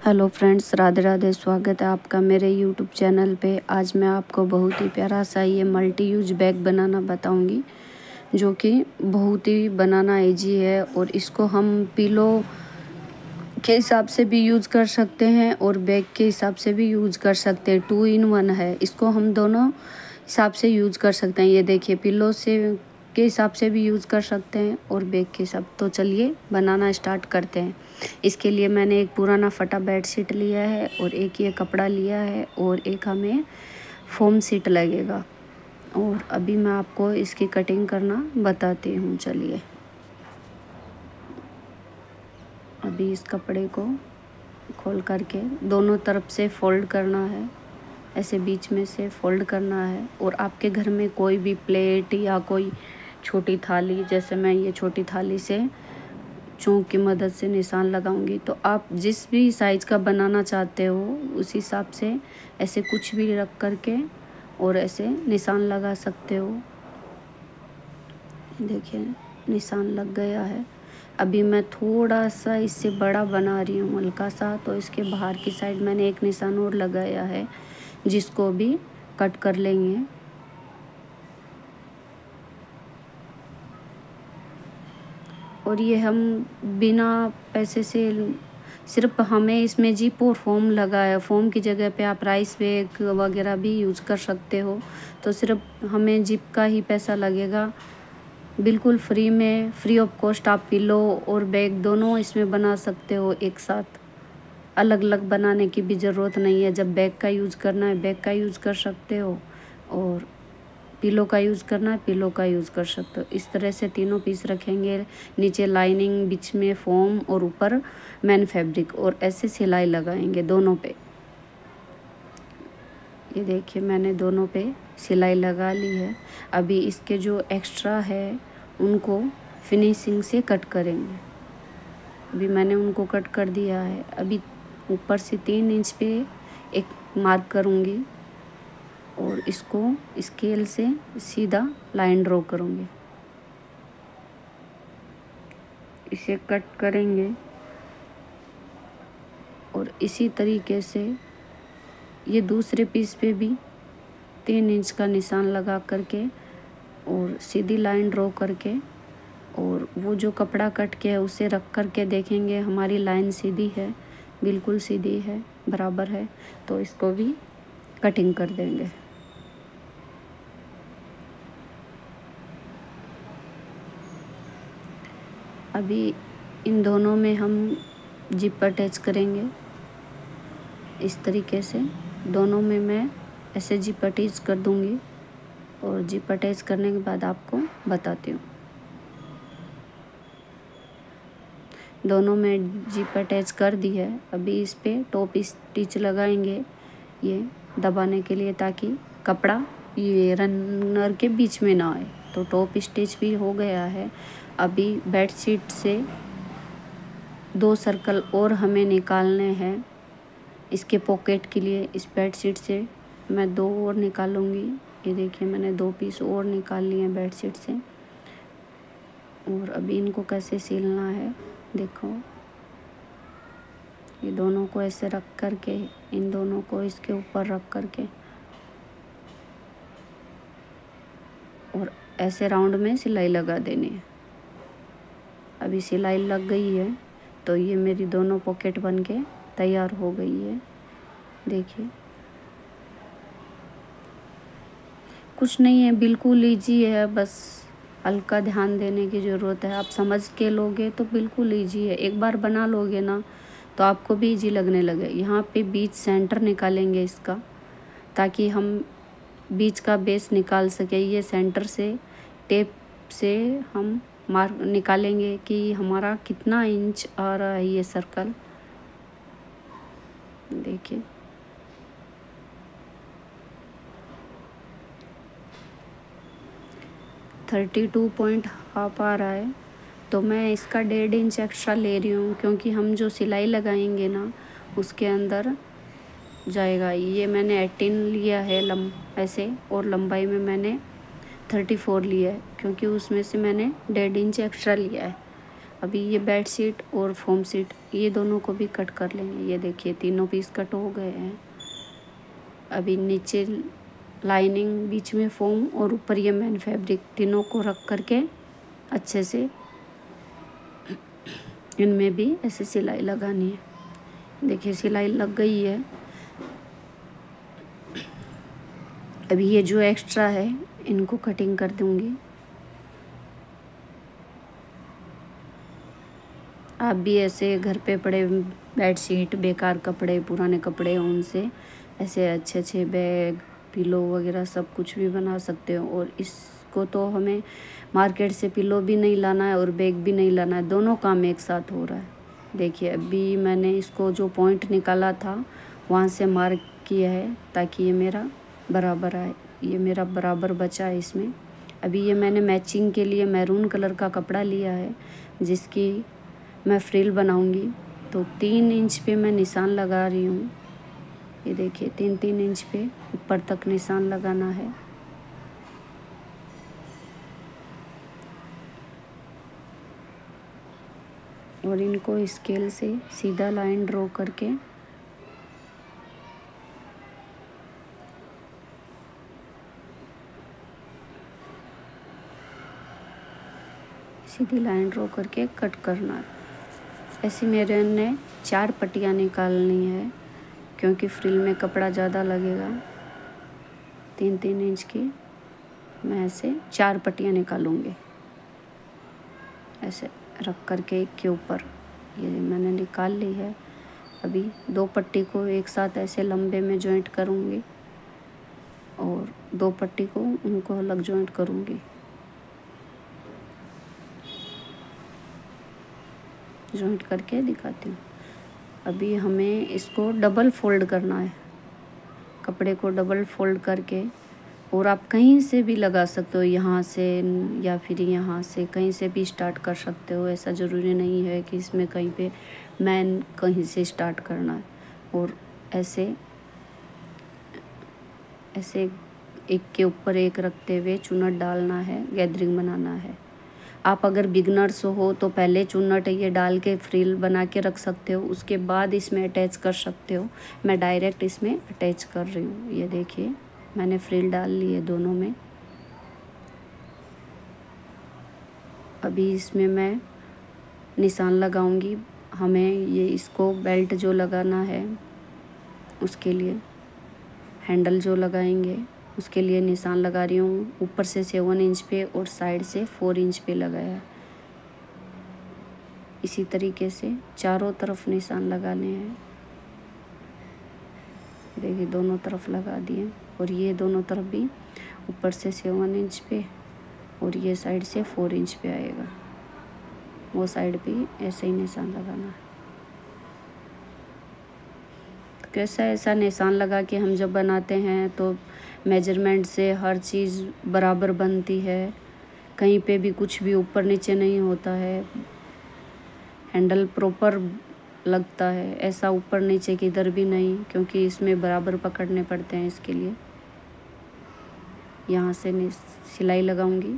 Hello friends, Radhe Radhe, स्वागत है आपका मेरे यूट्यूब चैनल पे। आज मैं आपको बहुत ही प्यारा सा ये मल्टी यूज़ बैग बनाना बताऊँगी, जो कि बहुत ही बनाना ईजी है और इसको हम पिलो के हिसाब से भी यूज़ कर सकते हैं और बैग के हिसाब से भी यूज़ कर सकते हैं। टू इन वन है। इसको हम दोनों हिसाब से यूज़ कर सकते हैं। ये देखिए पिलो से के हिसाब से भी यूज़ कर सकते हैं और बैग के हिसाब। तो चलिए, बनाना स्टार्ट करते हैं। इसके लिए मैंने एक पुराना फटा बेड शीट लिया है और एक ये कपड़ा लिया है और एक हमें फोम सीट लगेगा। और अभी मैं आपको इसकी कटिंग करना बताती हूँ। चलिए। अभी इस कपड़े को खोल करके दोनों तरफ़ से फोल्ड करना है। ऐसे बीच में से फोल्ड करना है और आपके घर में कोई भी प्लेट या कोई छोटी थाली, जैसे मैं ये छोटी थाली से चौक की मदद से निशान लगाऊँगी तो आप जिस भी साइज़ का बनाना चाहते हो, उस हिसाब से ऐसे कुछ भी रख करके और ऐसे निशान लगा सकते हो। देखिए, निशान लग गया है। अभी मैं थोड़ा सा इससे बड़ा बना रही हूँ, हल्का सा तो इसके बाहर की साइड मैंने एक निशान और लगाया है, जिसको भी कट कर लेंगे। और ये हम बिना पैसे से, सिर्फ़ हमें इसमें जीप और फोम लगा है। फोम की जगह पे आप राइस बैग वगैरह भी यूज़ कर सकते हो। तो सिर्फ़ हमें जिप का ही पैसा लगेगा। बिल्कुल फ्री में फ्री ऑफ़ कॉस्ट आप पिलो और बैग दोनों इसमें बना सकते हो एक साथ। अलग अलग बनाने की भी ज़रूरत नहीं है। जब बैग का यूज़ करना है बैग का यूज़ कर सकते हो। और पिलो का यूज़ करना है, पिलो का यूज़ कर सकते हो। इस तरह से तीनों पीस रखेंगे, नीचे लाइनिंग, बीच में फोम और ऊपर मैन फैब्रिक और ऐसे सिलाई लगाएँगे दोनों पे। ये देखिए, मैंने दोनों पे सिलाई लगा ली है। अभी इसके जो एक्स्ट्रा है, उनको फिनिशिंग से कट करेंगे। अभी मैंने उनको कट कर दिया है। अभी ऊपर से तीन इंच पे एक मार्क करूँगी। और इसको स्केल से सीधा लाइन ड्रॉ करूँगी। इसे कट करेंगे और इसी तरीके से ये दूसरे पीस पे भी तीन इंच का निशान लगा करके और सीधी लाइन ड्रॉ करके और वो जो कपड़ा कट के है उसे रख करके देखेंगे। हमारी लाइन सीधी है, बिल्कुल सीधी है, बराबर है तो इसको भी कटिंग कर देंगे। अभी इन दोनों में हम जिप अटैच करेंगे। इस तरीके से दोनों में मैं ऐसे जिप अटैच कर दूँगी और जिप अटैच करने के बाद आपको बताती हूँ। दोनों में जिप अटैच कर दी है। अभी इस पर टॉप स्टिच लगाएँगे ये दबाने के लिए ताकि कपड़ा ये रनर के बीच में ना आए। तो टॉप स्टिच भी हो गया है। अभी बेड शीट से दो सर्कल और हमें निकालने हैं। इसके पॉकेट के लिए इस बेड शीट से मैं दो और निकालूँगी। ये देखिए, मैंने दो पीस और निकाल लिए हैं बेड शीट से। और अभी इनको कैसे सिलना है, देखो। ये दोनों को ऐसे रख कर के इन दोनों को इसके ऊपर रख कर के और ऐसे राउंड में सिलाई लगा देनी है। अभी सिलाई लग गई है तो ये मेरी दोनों पॉकेट बन के तैयार हो गई है। देखिए। कुछ नहीं है, बिल्कुल ईजी है, बस हल्का ध्यान देने की ज़रूरत है। आप समझ के लोगे तो बिल्कुल ईजी है। एक बार बना लोगे ना तो आपको भी ईजी लगने लगे। यहाँ पे बीच सेंटर निकालेंगे इसका, ताकि हम बीच का बेस निकाल सके, ये सेंटर से, टेप से हम मार निकालेंगे कि हमारा कितना इंच आ रहा है ये सर्कल। देखिए। थर्टी टू पॉइंट हाफ़ आ रहा है। तो मैं इसका डेढ़ इंच एक्स्ट्रा ले रही हूँ, क्योंकि हम जो सिलाई लगाएँगे ना, उसके अंदर जाएगा। ये मैंने एटीन लिया है लम, ऐसे, और लंबाई में मैंने थर्टी फोर लिया है, क्योंकि उसमें से मैंने डेढ़ इंच एक्स्ट्रा लिया है। अभी ये बेड शीट और फोम सीट ये दोनों को भी कट कर लेंगे। ये देखिए, तीनों पीस कट हो गए हैं। अभी नीचे लाइनिंग बीच में फोम और ऊपर ये मैन फैब्रिक तीनों को रख करके अच्छे से इनमें भी ऐसे सिलाई लगानी है। देखिए, सिलाई लग गई है। अभी ये जो एक्स्ट्रा है, इनको कटिंग कर दूँगी। आप भी ऐसे घर पे पड़े बेडशीट बेकार कपड़े, पुराने कपड़े उनसे ऐसे अच्छे अच्छे बैग पिलो वगैरह सब कुछ भी बना सकते हो और इसको तो हमें मार्केट से पिलो भी नहीं लाना है और बैग भी नहीं लाना है। दोनों काम एक साथ हो रहा है। देखिए, अभी मैंने इसको जो पॉइंट निकाला था, वहाँ से मार्क किया है ताकि ये मेरा बराबर आए, ये मेरा बराबर बचा है इसमें। अभी ये मैंने मैचिंग के लिए मैरून कलर का कपड़ा लिया है, जिसकी मैं फ्रिल बनाऊँगी। तो तीन इंच पे मैं निशान लगा रही हूँ। ये देखिए, तीन तीन इंच पे ऊपर तक निशान लगाना है। और इनको स्केल से सीधा लाइन ड्रॉ करके सीधी लाइन ड्रॉ करके कट करना। है ऐसी मेरे ने चार पट्टियाँ निकालनी है, क्योंकि फ्रिल में कपड़ा ज़्यादा लगेगा। तीन तीन इंच की मैं ऐसे चार पट्टियाँ निकालूँगी। ऐसे रख करके एक के ऊपर ये मैंने निकाल ली है। अभी दो पट्टी को एक साथ ऐसे लंबे में जॉइंट करूँगी और दो पट्टी को उनको अलग जॉइंट करूँगी। जॉइंट करके दिखाती हूँ। अभी हमें इसको डबल फोल्ड करना है। कपड़े को डबल फोल्ड करके और आप कहीं से भी लगा सकते हो, यहाँ से या फिर यहाँ से कहीं से भी स्टार्ट कर सकते हो। ऐसा ज़रूरी नहीं है कि इसमें कहीं पे मैन कहीं से स्टार्ट करना है। और ऐसे ऐसे एक के ऊपर एक रखते हुए चुनट डालना है गैदरिंग बनाना है। आप अगर बिगनर्स हो तो पहले चुन्नट ये डाल के फ्रिल बना के रख सकते हो, उसके बाद इसमें अटैच कर सकते हो। मैं डायरेक्ट इसमें अटैच कर रही हूँ। ये देखिए, मैंने फ्रिल डाल ली है दोनों में। अभी इसमें मैं निशान लगाऊँगी। हमें ये इसको बेल्ट जो लगाना है, उसके लिए हैंडल जो लगाएँगे। उसके लिए निशान लगा रही हूँ। ऊपर से सेवन इंच पे और साइड से फोर इंच पे लगाया इसी तरीके से चारों तरफ़ निशान लगाने हैं। देखिए, दोनों तरफ़ लगा दिए। और ये दोनों तरफ़ भी ऊपर से सेवन इंच पे और ये साइड से फोर इंच पे आएगा। वो साइड भी ऐसे ही निशान लगाना है तो कैसा ऐसा निशान लगा के हम जब बनाते हैं तो मेज़रमेंट से हर चीज़ बराबर बनती है। कहीं पे भी कुछ भी ऊपर नीचे नहीं होता है। हैंडल प्रॉपर लगता है। ऐसा ऊपर नीचे किधर भी नहीं, क्योंकि इसमें बराबर पकड़ने पड़ते हैं इसके लिए। यहाँ से सिलाई लगाऊँगी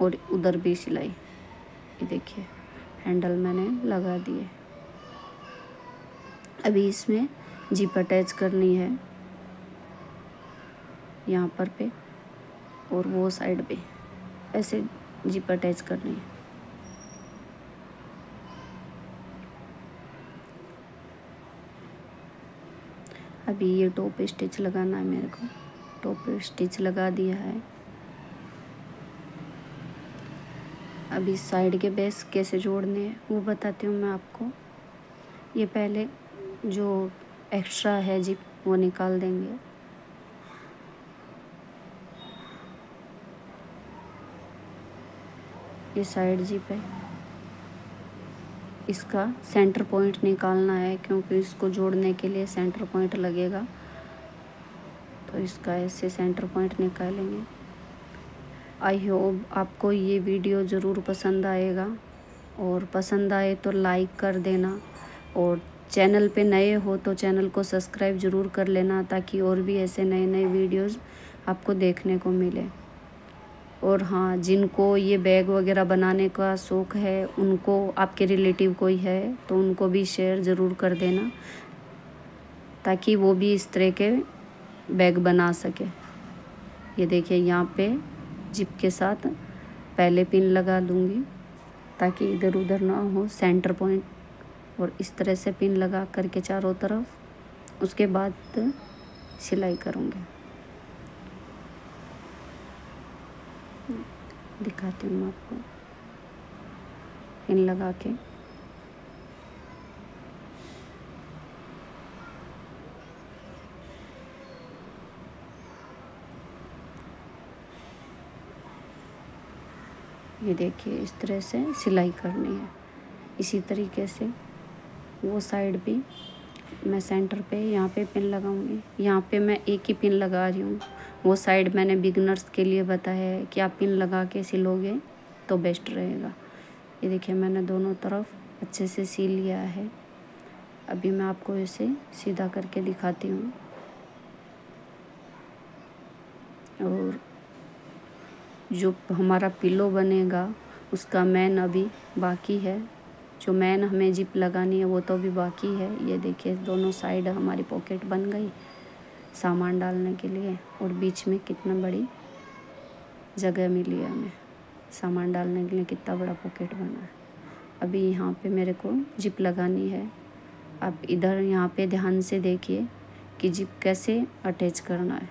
और उधर भी सिलाई। ये देखिए हैंडल मैंने लगा दिए। अभी इसमें जीप अटैच करनी है। यहाँ पर पे और वो साइड पे ऐसे जिप अटैच करनी है। अभी ये टॉप स्टिच लगाना है मेरे को। टॉप स्टिच लगा दिया है। अभी साइड के बेस कैसे जोड़ने हैं वो बताती हूँ मैं आपको। ये पहले जो एक्स्ट्रा है जिप वो निकाल देंगे। ये साइड जिप है। इसका सेंटर पॉइंट निकालना है, क्योंकि इसको जोड़ने के लिए सेंटर पॉइंट लगेगा। तो इसका ऐसे सेंटर पॉइंट निकालेंगे। आई होप आपको ये वीडियो ज़रूर पसंद आएगा। और पसंद आए तो लाइक कर देना। और चैनल पे नए हो तो चैनल को सब्सक्राइब ज़रूर कर लेना ताकि और भी ऐसे नए नए वीडियोस आपको देखने को मिले। और हाँ जिनको ये बैग वगैरह बनाने का शौक़ है, उनको, आपके रिलेटिव कोई है तो उनको भी शेयर ज़रूर कर देना ताकि वो भी इस तरह के बैग बना सके। ये देखिए, यहाँ पे जिप के साथ पहले पिन लगा लूँगी ताकि इधर उधर ना हो, सेंटर पॉइंट और इस तरह से पिन लगा करके चारों तरफ़, उसके बाद सिलाई करूँगी। दिखाती हूँ आपको। पिन लगा के। ये देखिए, इस तरह से सिलाई करनी है। इसी तरीके से वो साइड भी मैं सेंटर पे, यहाँ पे पिन लगाऊँगी। यहाँ पे मैं एक ही पिन लगा रही हूँ। वो साइड मैंने बिगनर्स के लिए बताया है कि आप पिन लगा के सिलोगे तो बेस्ट रहेगा। ये देखिए, मैंने दोनों तरफ़ अच्छे से सी लिया है। अभी मैं आपको इसे सीधा करके दिखाती हूँ। और जो हमारा पिलो बनेगा, उसका मैन अभी बाकी है। जो मैन हमें जिप लगानी है, वो तो भी बाकी है। ये देखिए, दोनों साइड हमारी पॉकेट बन गई सामान डालने के लिए और बीच में कितना बड़ी जगह मिली है हमें। सामान डालने के लिए कितना बड़ा पॉकेट बना है। अभी यहाँ पे मेरे को जिप लगानी है। आप इधर यहाँ पे ध्यान से देखिए कि जिप कैसे अटैच करना है।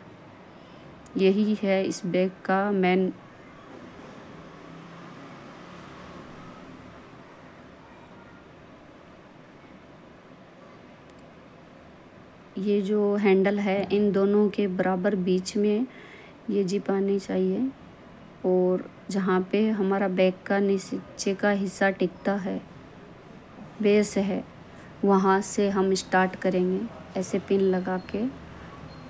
यही है इस बैग का मेन ये जो हैंडल है, इन दोनों के बराबर बीच में ये जिप आनी चाहिए। और जहाँ पे हमारा बैग का नीचे का हिस्सा टिकता है, बेस है, वहाँ से हम स्टार्ट करेंगे ऐसे पिन लगा के।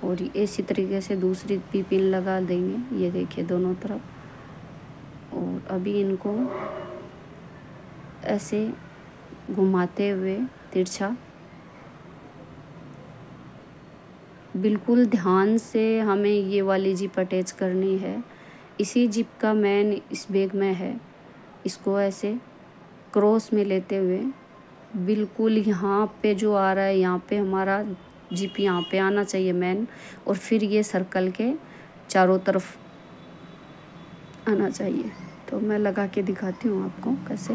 और इसी तरीके से दूसरी भी पिन लगा देंगे, ये देखिए दोनों तरफ़। और अभी इनको ऐसे घुमाते हुए तिरछा बिल्कुल ध्यान से हमें ये वाली जिप अटैच करनी है। इसी जिप का मैन इस बैग में है। इसको ऐसे क्रॉस में लेते हुए बिल्कुल यहाँ पे जो आ रहा है, यहाँ पे हमारा जिप यहाँ पे आना चाहिए मैन और फिर ये सर्कल के चारों तरफ़ आना चाहिए। तो मैं लगा के दिखाती हूँ आपको कैसे।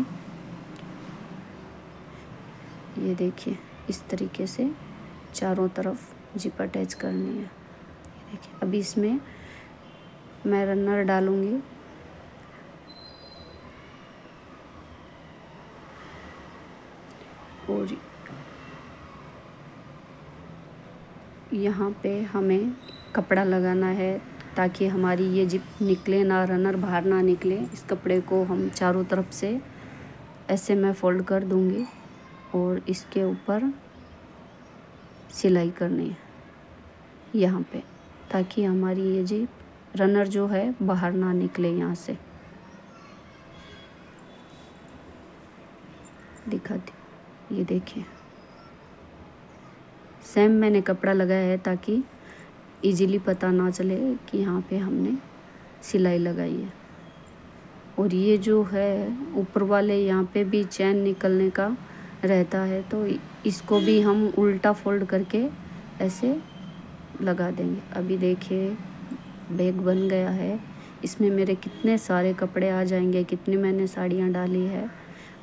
ये देखिए, इस तरीके से चारों तरफ़ जिप अटैच करनी है। देखिए अभी इसमें मैं रनर डालूँगी। और यहाँ पे हमें कपड़ा लगाना है ताकि हमारी ये जिप निकले, ना रनर बाहर ना निकले। इस कपड़े को हम चारों तरफ़ से ऐसे मैं फोल्ड कर दूँगी और इसके ऊपर सिलाई करनी है। यहाँ पे, ताकि हमारी ये जी रनर जो है, बाहर ना निकले यहाँ से। दिखा दिखाती ये देखिए। सेम मैंने कपड़ा लगाया है, ताकि इजीली पता ना चले कि यहाँ पे हमने सिलाई लगाई है। और ये जो है, ऊपर वाले यहाँ पे भी चैन निकलने का रहता है तो इसको भी हम उल्टा फोल्ड करके ऐसे लगा देंगे। अभी देखिए, बैग बन गया है। इसमें मेरे कितने सारे कपड़े आ जाएँगे, कितनी मैंने साड़ियाँ डाली है।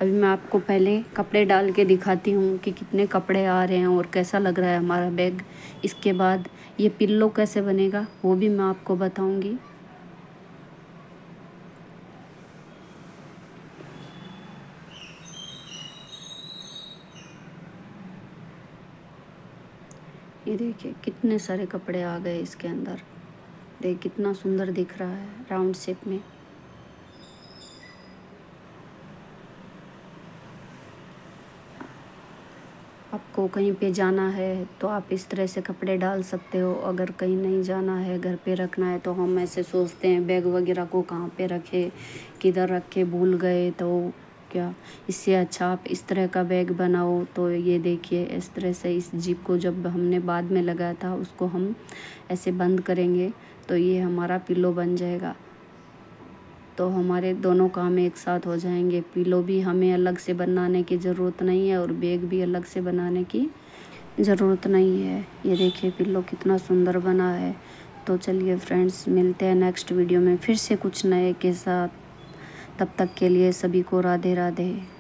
अभी मैं आपको पहले कपड़े डाल के दिखाती हूँ कि कितने कपड़े आ रहे हैं और कैसा लग रहा है हमारा बैग। इसके बाद ये पिल्लो कैसे बनेगा, वो भी मैं आपको बताऊँगी। ये देखिए, कितने सारे कपड़े आ गए इसके अंदर। देख, कितना सुंदर दिख रहा है, राउंड शेप में। आपको कहीं पे जाना है तो आप इस तरह से कपड़े डाल सकते हो। अगर कहीं नहीं जाना है, घर पे रखना है तो हम ऐसे सोचते हैं, बैग वगैरह को कहाँ पे रखे, किधर रखे, भूल गए तो क्या? इससे अच्छा आप इस तरह का बैग बनाओ तो ये देखिए, इस तरह से इस जीप को जब हमने बाद में लगाया था, उसको हम ऐसे बंद करेंगे तो ये हमारा पिलो बन जाएगा। तो हमारे दोनों काम एक साथ हो जाएँगे। पिलो भी हमें अलग से बनाने की ज़रूरत नहीं है और बैग भी अलग से बनाने की ज़रूरत नहीं है। ये देखिए, पिल्लो कितना सुंदर बना है। तो चलिए फ्रेंड्स, मिलते हैं नेक्स्ट वीडियो में फिर से कुछ नए के साथ। तब तक के लिए सभी को राधे राधे